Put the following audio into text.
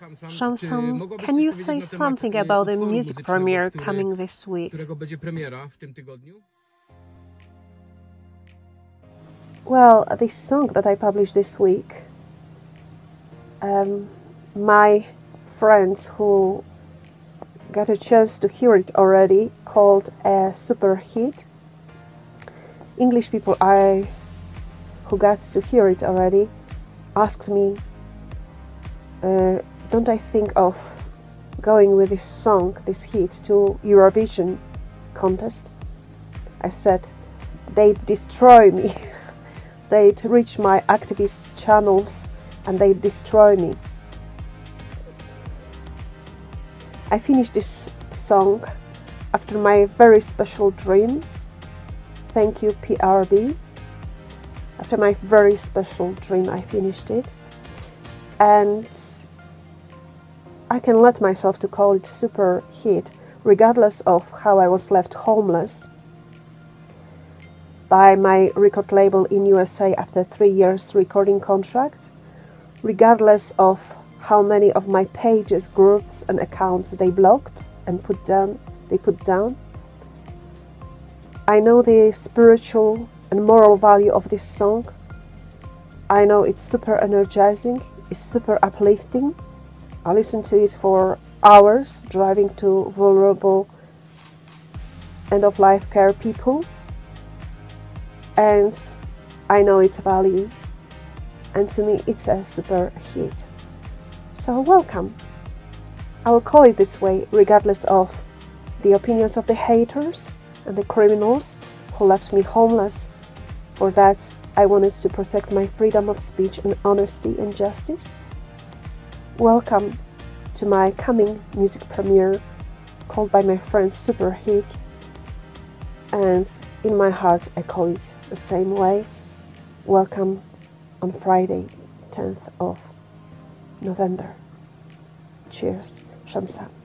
Shamsan, can you say something about the music premiere coming this week? Well, this song that I published this week, um, my friends who got a chance to hear it already called a super hit. English people I who got to hear it already asked me uh, don't I think of going with this song, this hit, to Eurovision contest? I said, they'd destroy me. they'd reach my activist channels and they'd destroy me. I finished this song after my very special dream. Thank you, PRB. After my very special dream, I finished it. And I can let myself to call it super hit regardless of how I was left homeless by my record label in USA after 3 years recording contract regardless of how many of my pages groups and accounts they blocked and put down they put down. I know the spiritual and moral value of this song. I know it's super energizing it's super uplifting I listen to it for hours driving to vulnerable end of life care people and I know its value and to me it's a super hit. So welcome. I will call it this way regardless of the opinions of the haters and the criminals who left me homeless. For that I wanted to protect my freedom of speech and honesty and justice. Welcome to my coming music premiere called by my friends Super Hits and in my heart I call it the same way. Welcome on Friday 10th of November. Cheers, Shamsan.